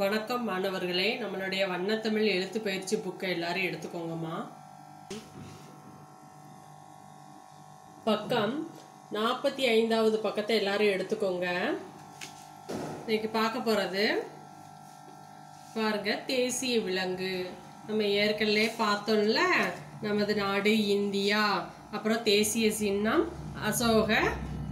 வணக்கம் மாணவர்களே. நம்மளுடைய வண்ணத்தமிழ் எழுத்து பயிற்சி புக்கை எல்லாரும் எடுத்துக்கோங்கம்மா. பக்கம் நாற்பத்தி ஐந்தாவது பக்கத்தை எல்லாரும் எடுத்துக்கோங்க. இன்னைக்கு பார்க்க போகிறது பாருங்க தேசிய விலங்கு. நம்ம ஏற்கனவே பார்த்தோம்ல நமது நாடு இந்தியா அப்புறம் தேசிய சின்னம் அசோக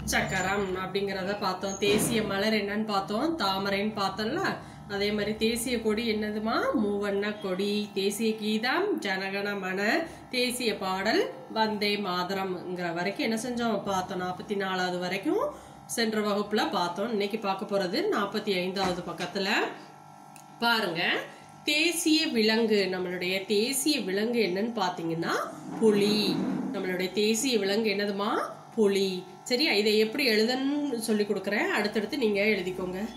சக்கரம் அப்படிங்கிறத பார்த்தோம். தேசிய மலர் என்னன்னு பார்த்தோம் தாமரைன்னு பார்த்தோம்ல அதே மாதிரி தேசிய கொடி என்னதுமா? மூவண்ண கொடி. தேசிய கீதம் ஜனகண மன தேசிய பாடல் வந்தே மாதரம்ங்கிற வரைக்கும் என்ன செஞ்சோம்? பார்த்தோம். நாற்பத்தி நாலாவது வரைக்கும் சென்ற வகுப்புல பார்த்தோம். இன்னைக்கு பார்க்க போறது நாற்பத்தி ஐந்தாவது பக்கத்துல. பாருங்க. தேசிய விலங்கு. நம்மளுடைய தேசிய விலங்கு என்னன்னு பாத்தீங்கன்னா புலி. நம்மளுடைய தேசிய விலங்கு என்னதுமா? புலி. சரியா? இதை எப்படி எழுதணும்னு சொல்லி கொடுக்குறேன். அடுத்தடுத்து நீங்க எழுதிக்கோங்க.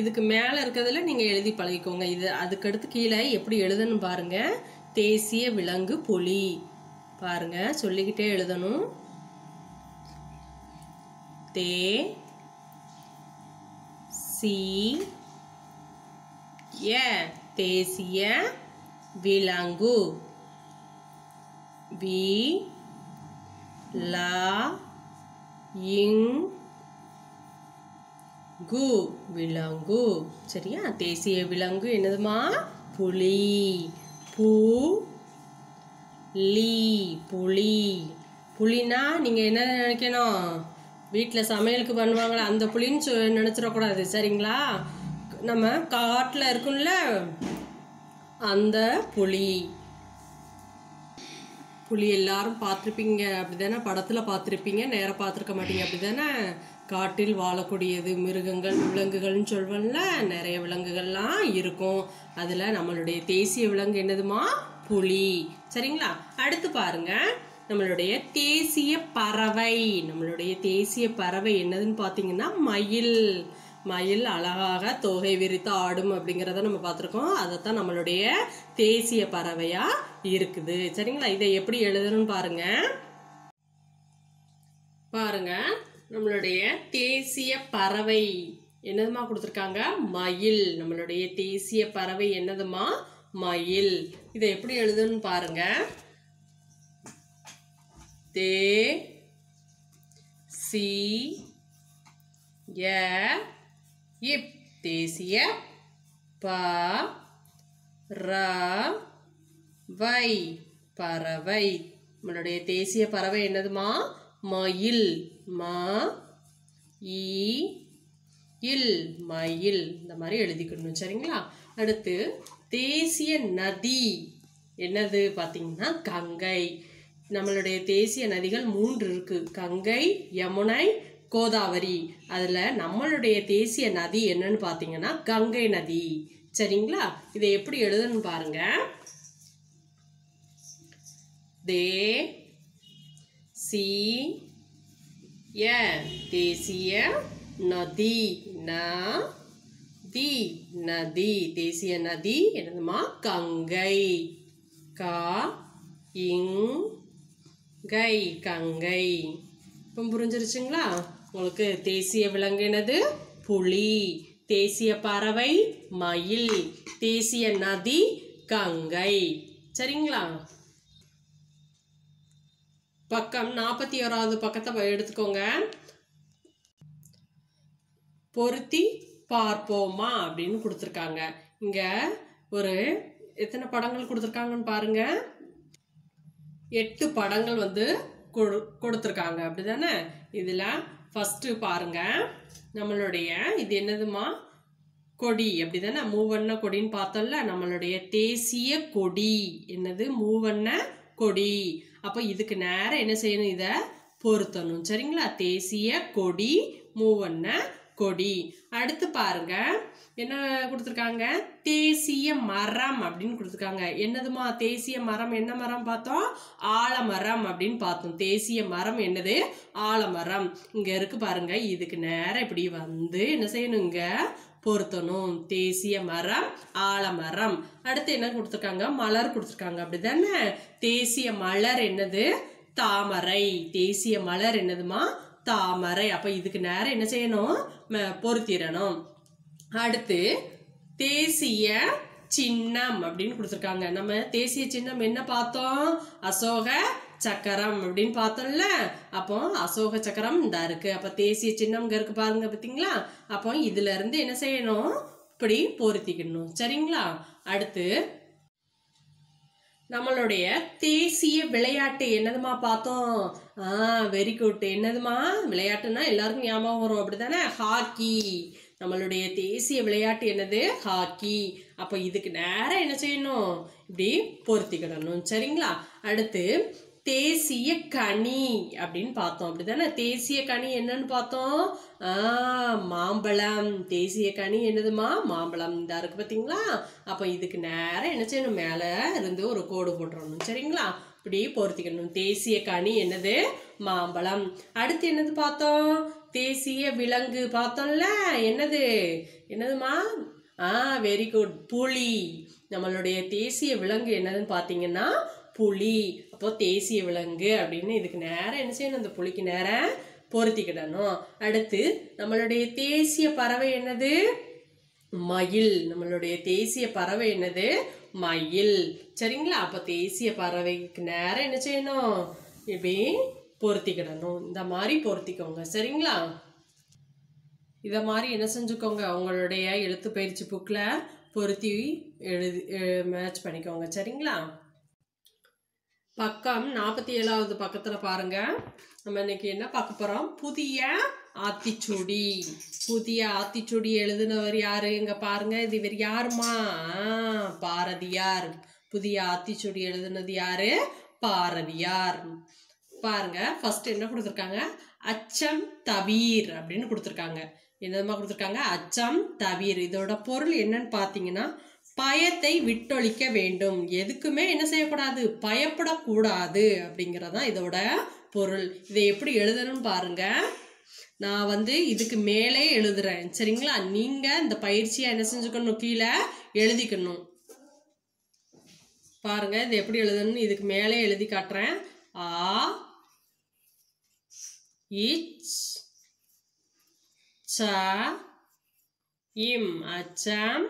இதுக்கு மேலே இருக்கிறதுல நீங்கள் எழுதி பழகிக்கோங்க. இது அதுக்கடுத்து கீழே எப்படி எழுதணும் பாருங்கள் தேசிய விலங்கு புலி. பாருங்க சொல்லிக்கிட்டே எழுதணும். தே சி ஏ தேசிய விலங்கு. வி லா இங் கு விலங்கு. சரியா? தேசிய விலங்கு என்னதுமா? புலி. பூ லீ புலி. புலினா நீங்கள் என்ன நினைக்கணும்? வீட்டில் சமையலுக்கு பண்ணுவாங்களே? அந்த புலின்னு சொ நினச்சிடக்கூடாது. சரிங்களா? நம்ம காட்டில் இருக்கும்ல? அந்த புளி புளி எல்லாரும் பார்த்துருப்பீங்க. அப்படி தானே படத்தில் பார்த்துருப்பீங்க. நேராக பார்த்துருக்க மாட்டீங்க. அப்படி தானே காட்டில் வாழக்கூடியது மிருகங்கள் விலங்குகள்னு சொல்வோம்ல நிறைய விலங்குகள்லாம் இருக்கும். அதில் நம்மளுடைய தேசிய விலங்கு என்னதுமா? புலி. சரிங்களா? அடுத்து பாருங்க. நம்மளுடைய தேசிய பறவை. நம்மளுடைய தேசிய பறவை என்னதுன்னு பார்த்தீங்கன்னா மயில். மயில் அழகாக தொகை விரித்து ஆடும் அப்படிங்கிறத நம்ம பார்த்துருக்கோம். அதைத்தான் நம்மளுடைய தேசிய பறவையாக இருக்குது. சரிங்களா? இதை எப்படி எழுதணும்னு பாருங்க. பாருங்க. நம்மளுடைய தேசிய பறவை என்னதுமா கொடுத்துருக்காங்க? மயில். நம்மளுடைய தேசிய பறவை என்னதுமா? மயில். இதை எப்படி எழுதணும்னு பாருங்க. தே சி இப். தேசிய ப ர வை. பறவை. நம்மளுடைய தேசிய பறவை என்னதுமா? மயில் ம ஈ இல் மயில். இந்த மாதிரி எழுதிக்கணும் சரிங்களா? அடுத்து தேசிய நதி. என்னது பார்த்தீங்கன்னா கங்கை. நம்மளுடைய தேசிய நதிகள் மூன்று இருக்கு. கங்கை யமுனை கோதாவரி. அதில் நம்மளுடைய தேசிய நதி என்னன்னு பார்த்தீங்கன்னா கங்கை நதி. சரிங்களா? இதை எப்படி எழுதணும் பாருங்க. தே சி ய தேசிய நதி ந தி நதி தேசிய நதி என்னதுமா கங்கை. கா இங் கை கங்கை. இப்போ புரிஞ்சிருச்சுங்களா? உங்களுக்கு தேசிய விலங்கு என்னது? புலி. தேசிய பறவை மயில். தேசிய நதி கங்கை. சரிங்களா? பக்கம் நாற்பத்தி ஓராவது பக்கத்தை எடுத்துக்கோங்க. பொருத்தி பார்ப்போமா அப்படின்னு கொடுத்துருக்காங்க. இங்கே ஒரு எத்தனை படங்கள் கொடுத்துருக்காங்கன்னு பாருங்க. எட்டு படங்கள் வந்து கொடு கொடுத்துருக்காங்க. அப்படிதானே? இதில் ஃபஸ்ட்டு பாருங்க. நம்மளுடைய இது என்னதுமா? கொடி. அப்படிதானே? மூவண்ண கொடின்னு பார்த்தோம்ல நம்மளுடைய தேசிய கொடி. என்னது? மூவண்ண கொடி. அப்போ இதுக்கு நேரம் என்ன செய்யணும்? இதை பொருத்தணும். சரிங்களா? தேசிய கொடி மூவண்ண கொடி. அடுத்து பாருங்க. என்ன கொடுத்துருக்காங்க? தேசிய மரம் அப்படின்னு கொடுத்துருக்காங்க. என்னதுமா? தேசிய மரம் என்ன மரம் பார்த்தோம்? ஆலமரம் அப்படின்னு பார்த்தோம். தேசிய மரம் என்னது? ஆலமரம். இங்க இருக்கு பாருங்க. இதுக்கு நேரம் இப்படி வந்து என்ன செய்யணுங்க பொருத்தணும். தேசிய மரம் ஆலமரம் அடுத்து என்ன கொடுத்துருக்காங்க? மலர் கொடுத்துருக்காங்க. அப்படிதானே? தேசிய மலர் என்னது? தாமரை. தேசிய மலர் என்னதுமா? தாமரை. அப்ப இதுக்கு நேரம் என்ன செய்யணும்? ம- பொருத்திடணும் அடுத்து தேசிய சின்னம் அப்படின்னு கொடுத்துருக்காங்க. நம்ம தேசிய சின்னம் என்ன பார்த்தோம்? அசோக சக்கரம் அப்படின்னு பார்த்தோம்ல அப்போ அசோக சக்கரம் இந்த இருக்கு. அப்ப தேசிய சின்னம் இங்க இருக்கு பாருங்க பாத்தீங்களா அப்போ இதுல இருந்து என்ன செய்யணும்? இப்படி பொருத்திக்கணும். சரிங்களா? அடுத்து நம்மளுடைய தேசிய விளையாட்டு என்னதுமா பார்த்தோம்? ஆ வெரி குட் என்னதுமா விளையாட்டுன்னா எல்லாருக்கும் ஞாபகம் வரும். அப்படிதானே ஹாக்கி. நம்மளுடைய தேசிய விளையாட்டு என்னது? ஹாக்கி. அப்போ இதுக்கு நேரம் என்ன செய்யணும்? இப்படி பொருத்திக்கிடணும். சரிங்களா? அடுத்து தேசிய கனி அப்படின்னு பார்த்தோம். அப்படிதானே? தேசிய கனி என்னன்னு பார்த்தோம். மாம்பழம். தேசிய கனி என்னதுமா? மாம்பழம் இந்த இருக்கு பார்த்தீங்களா? அப்போ இதுக்கு நேரம் என்ன செய்யணும்? மேலே இருந்து ஒரு கோடு போட்டுறணும். சரிங்களா? இப்படி பொருத்திக்கணும். தேசிய கனி என்னது? மாம்பழம். அடுத்து என்னது பார்த்தோம்? தேசிய விலங்கு பார்த்தோம்ல. என்னது? என்னதுமா? ஆ வெரி குட் புலி. நம்மளுடைய தேசிய விலங்கு என்னதுன்னு பார்த்தீங்கன்னா புலி. அப்போ தேசிய விலங்கு அப்படின்னு இதுக்கு நேரம் என்ன செய்யணும்? அந்த புளிக்கு நேரம் பொருத்திக்கிடணும். அடுத்து நம்மளுடைய தேசிய பறவை என்னது? மயில். நம்மளுடைய தேசிய பறவை என்னது? மயில். சரிங்களா? அப்போ தேசிய பறவைக்கு நேரம் என்ன செய்யணும்? இப்படி பொருத்திக்கிடணும். இந்த மாதிரி பொருத்திக்கோங்க. சரிங்களா? இதை மாதிரி என்ன செஞ்சுக்கோங்க? உங்களுடைய எழுத்து பயிற்சி புக்கில் பொருத்தி எழுதி மேட்ச் பண்ணிக்கோங்க. சரிங்களா? பக்கம் நாற்பத்தி ஏழாவது பக்கத்தில் பாருங்க. நம்ம இன்னைக்கு என்ன பார்க்க போகிறோம் புதிய ஆத்திச்சுடி. புதிய ஆத்திச்சுடி எழுதினவர் யாரு? இங்கே பாருங்க. இது இவர் யாருமா? பாரதியார். புதிய ஆத்திச்சுடி எழுதினது யார்? பாரதியார். பாருங்க. ஃபர்ஸ்ட் என்ன கொடுத்துருக்காங்க? அச்சம் தவீர் அப்படின்னு கொடுத்துருக்காங்க. என்னதுமா கொடுத்துருக்காங்க? அச்சம் தவீர். இதோட பொருள் என்னன்னு பார்த்தீங்கன்னா பயத்தை விட்டொழிக்க வேண்டும். எதுக்குமே என்ன செய்யக்கூடாது? பயப்படக்கூடாது அப்படிங்கிறதான் இதோட பொருள். இதை எப்படி எழுதணும்னு பாருங்க. நான் வந்து இதுக்கு மேலே எழுதுறேன். சரிங்களா? நீங்க இந்த பயிற்சியை என்ன செஞ்சுக்கணும்? கீழே எழுதிக்கணும். பாருங்க இது எப்படி எழுதணும்னு இதுக்கு மேலே எழுதி காட்டுறேன். ஆ இச் ச இம் அச்சம்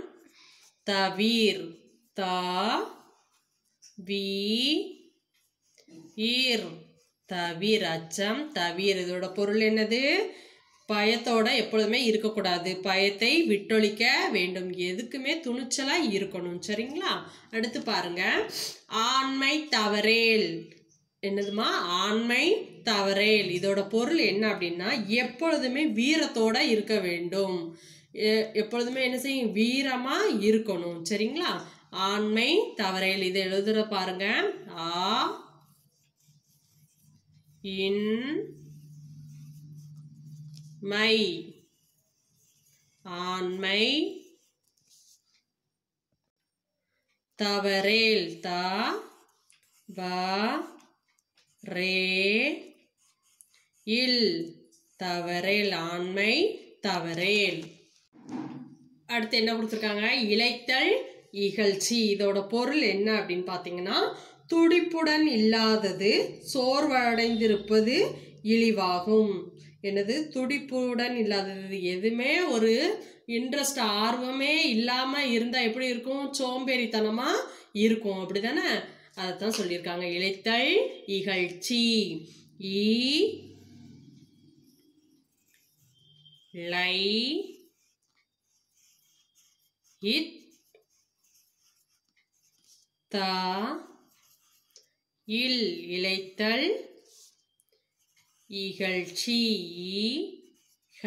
தவீர் தா வி ஈர். தவிர் அச்சம் தவிர். இதோட பொருள் என்னது? பயத்தோட எப்பொழுதுமே இருக்கக்கூடாது. பயத்தை விட்டொழிக்க வேண்டும். எதுக்குமே துணிச்சலா இருக்கணும். சரிங்களா? அடுத்து பாருங்க. ஆண்மை தவறேல். என்னதுமா? ஆண்மை தவறேல். இதோட பொருள் என்ன அப்படின்னா எப்பொழுதுமே வீரத்தோட இருக்க வேண்டும். எப்பொழுதுமே என்ன செய்யும்? வீரமா இருக்கணும். சரிங்களா? ஆண்மை தவறேல் இதை எழுதுற பாருங்க. ஆ இன் மை. ஆண்மை தவறேல் த வ ரே இல் தவறேல். ஆண்மை தவறேல். அடுத்து என்ன கொடுத்துருக்காங்க? இலைத்தல் இகழ்ச்சி. இதோட பொருள் என்ன அப்படின்னு பார்த்தீங்கன்னா துடிப்புடன் இல்லாதது சோர்வடைந்திருப்பது இழிவாகும். என்னது? துடிப்புடன் இல்லாதது எதுவுமே ஒரு இன்ட்ரெஸ்ட் ஆர்வமே இல்லாமல் இருந்தால் எப்படி இருக்கும்? சோம்பேறித்தனமாக இருக்கும். அப்படி தானே அதை அதைத்தான் சொல்லியிருக்காங்க. இலைத்தல் இகழ்ச்சி. ஈ லை இத் த இல் இழைத்தல் இகழ்ச்சி இ, ஹ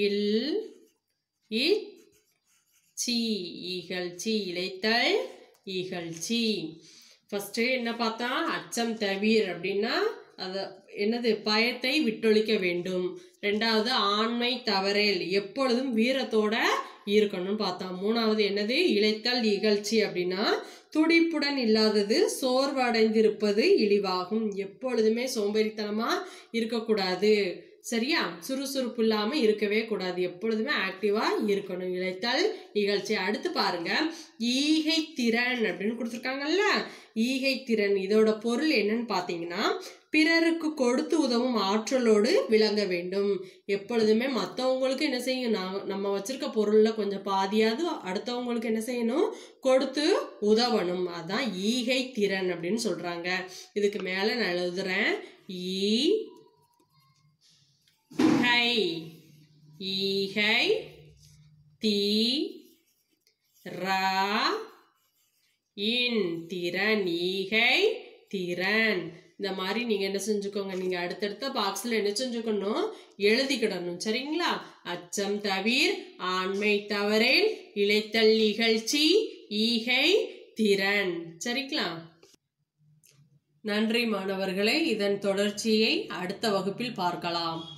இல் இச்சி இகழ்ச்சி இழைத்தல் இகழ்ச்சி. ஃபஸ்ட்டு என்ன பார்த்தா அச்சம் தவிர் அப்படின்னா அது என்னது? பயத்தை விட்டொழிக்க வேண்டும். ரெண்டாவது ஆண்மை தவறேல். எப்பொழுதும் வீரத்தோட இருக்கணும்னு பார்த்தோம் மூணாவது என்னது? இழைத்தல் இகழ்ச்சி அப்படின்னா துடிப்புடன் இல்லாதது சோர்வடைந்திருப்பது இழிவாகும். எப்பொழுதுமே சோம்பேறித்தனமா இருக்கக்கூடாது. சரியா? சுறுசுறுப்பு இல்லாம இருக்கவே கூடாது. எப்பொழுதுமே ஆக்டிவா இருக்கணும். இழைத்தல் இகழ்ச்சி அடுத்து பாருங்க. ஈகை திறன் அப்படின்னு கொடுத்துருக்காங்கல்ல? ஈகை திறன் இதோட பொருள் என்னன்னு பார்த்தீங்கன்னா பிறருக்கு கொடுத்து உதவும் ஆற்றலோடு விளங்க வேண்டும். எப்பொழுதுமே மற்றவங்களுக்கு என்ன செய்யும்? நான் நம்ம வச்சிருக்க பொருளில் கொஞ்சம் பாதியாவது அடுத்தவங்களுக்கு என்ன செய்யணும்? கொடுத்து உதவணும். அதான் ஈகை திறன் அப்படின்னு சொல்கிறாங்க இதுக்கு மேலே நான் எழுதுறேன். ஈ ஹை ஈகை தி ரா இன் திறன். ஈகை திறன். இந்த மாதிரி நீங்க என்ன செஞ்சுக்கோங்க? நீங்க அடுத்தடுத்த பாக்ஸ்ல என்ன செஞ்சுக்கணும்? எழுதிக்கிடணும். சரிங்களா? அச்சம் தவிர் ஆண்மை தவறேல் இளைத்தல் நிகழ்ச்சி ஈகை திறன். சரிங்களா? நன்றி மாணவர்களே இதன் தொடர்ச்சியை அடுத்த வகுப்பில் பார்க்கலாம்.